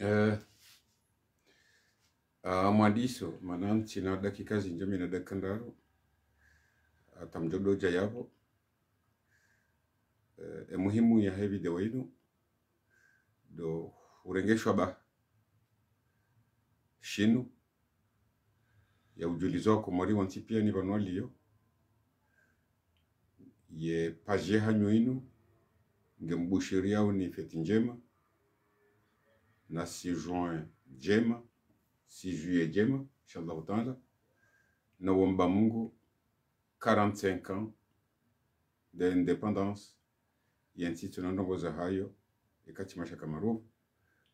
Eh, ah, mwadiso maana china dakika zinjo mina dakika ndaro atamjodoja yavo. Eh, emuhimu ya he video inu do urengeshwa ba shinu ya ujulizo wako. Mori wanti pia ni vanwaliyo ye paje hanyu inu ngembushiria ni feti njema na 6 juin jema 6 juillet jema inshallah taala naomba Mungu 45 ans de independence yensi tunandongoza hayo ikati mashaka maruvu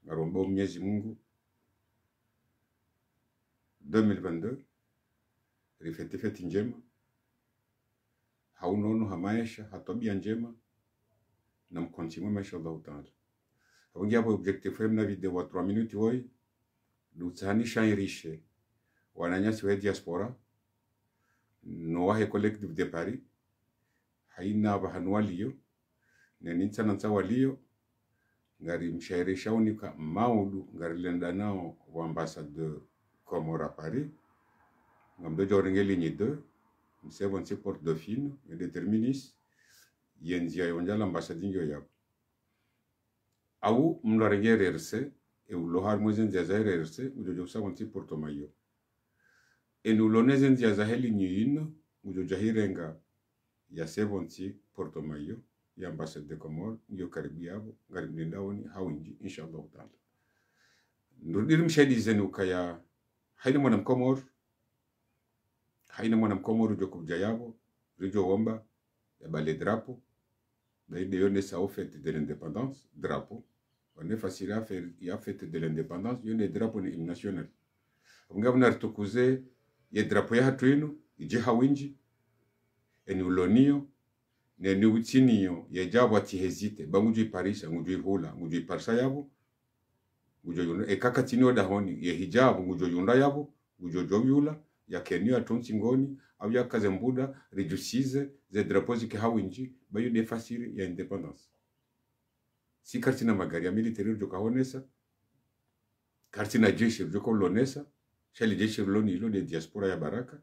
ngaromba Mwenyezi Mungu 2022 rifete feti njema haunono hamaisha hatabia njema na mkontinue maisha Allah taala abongi hapo objectif na video wa 3 minutes woi dutsanisha irishe wananyasi wa diaspora no wahe collective de Paris haina bahanwaliyo nenitsa nansa waliyo ngari mshairisha unika maudu ngari lenda nao wa ambassadeur Comora Paris ngamdo jorenge ligne 2 msevon si dauphine et déterminis yenzia yonjala l'ambassade ngyo yabo au mlarenge rerse e ulohar mwezen rerse ujojo sa wanti porto mayo. En ulonezen zaza heli nyino ujojo hirenga ya sevonti porto mayo ya ambassade de Comor ngyo karibu yabo ngari mlinda woni hawinji inshallah taala. Ndodir mshedi zenu kaya haina mwana mkomor haina mwana mkomor ujo kubja yabo rijo womba ya bale drapo Daí yone sa oferta de independência, drapo faire ya fête de l'indépendance yone drapo ni national ngabu naritukuze ye drapo ya hatu inu ije hawinji eni ulonio neni utiniyo ye jabo ati hezite banguju iparisha nguju ihula nguju iparsa yabo ngujo yunda ekaka tinio dahoni ye hijabu ngujo yunda yabo ngujo joyula ya kenio atonsi ngoni au ya kaze mbuda rijusize ze drapo zike hawinji bayo de fasiri ya independence si karti na magari ya military rjo kahonesa kartina jeshi rjo kolonesa shali jeshi loni ilo ni diaspora ya baraka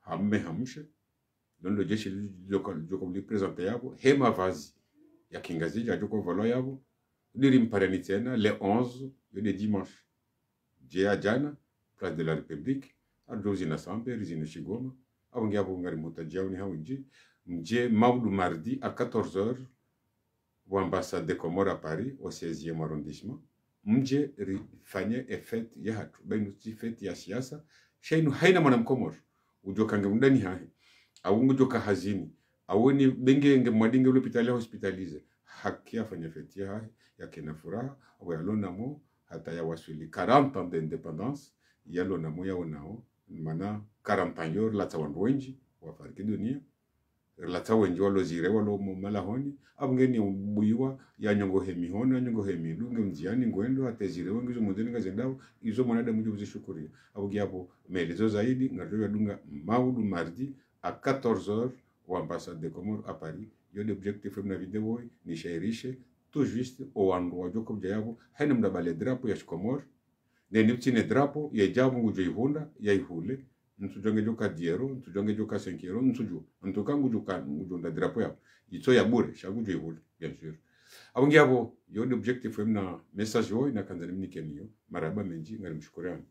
hamme hamshe. Londo jeshi rjo ko li presente yabo. Hema vazi ya kingazi ya joko volo yabo. Diri rimparani tena le 11 yo de dimanche je jana place de la republique arjo na sambe rizine shigoma. Abongi abo mutajawni mutajao nje. Hawinji mje maudu mardi a 14h wa ambasade de Comore Paris au 16e arrondissement. Mje rifanye efet ya hatu bainu si fete ya siasa. Shainu haina mwana mkomor ujoka nge mundani hahe. Au ngujoka hazini. Au ni benge nge mwadinge ule hospitali hospitalize. Haki afanya fete ya hahe yake na furaha au yalona mo hata ya waswili. 40 ans d'indépendance yalona mo yao mana 40 ans la tawandu wenji wafariki dunia lata wenji walozire walo mumala honi abungeni ya nyongo hemi hono ya nyongo hemi lunge mjiani ngwendo atezire wengi zo mundeni ngazendao izo mwanadamu jo kuzishukuria abugi hapo maelezo zaidi ngajo yadunga maudu mardi a 14h au ambassade de Comore à Paris. Yo de objectif na video ni shairishe tout juste o wandu wajo kubja yabo haina mdabale drapo ya Comore ne nipchine drapo ya jabu ngujo ihunda ya ihule ntujonge joka diero ntujonge joka senkero ntuju ntuka nguju kan nguju nda drapo ya itso ya bure shaguju ihule bien sûr abungi abo yo de objectif na message yo na kanzani mnikeniyo maraba menji ngari mshukurani